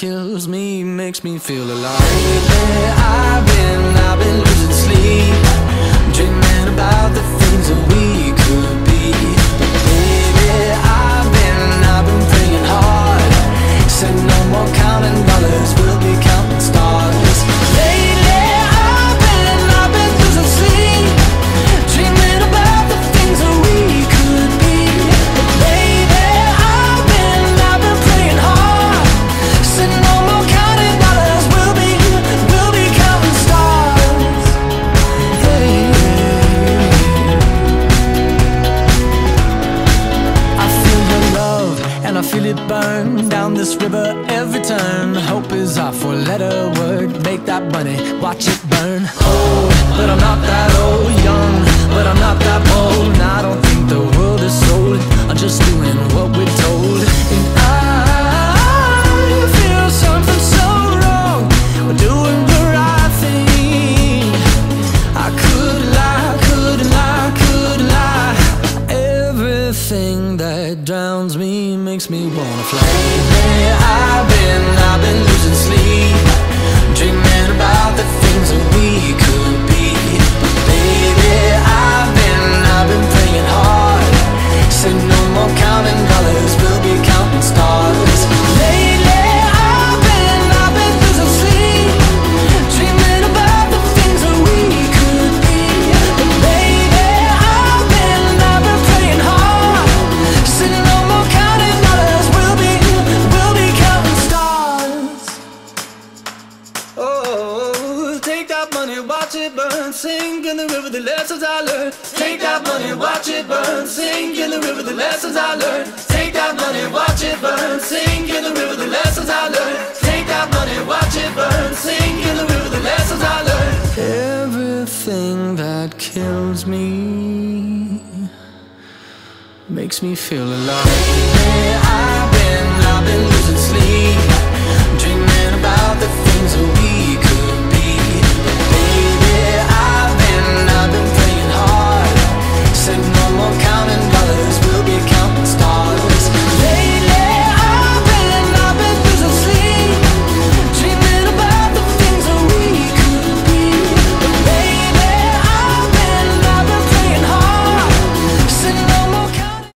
kills me makes me feel alive. Lately, I've been, I've been losing sleep, feel it burn down this river every turn. Hope is our four letter word. Make that money, watch it burn. Old, makes me wanna fly. Lately, I've been, I've been losing sleep, dreaming about the things that we money, watch it burn, sink in the river, the lessons I learned. Take that money, watch it burn, sink in the river, the lessons I learned. Take that money, watch it burn, sink in the river, the lessons I learned. Take that money, watch it burn, sink in the river, the lessons I learned. Everything that kills me makes me feel alive. Yeah, I've been, I've been losing sleep, dreaming about the things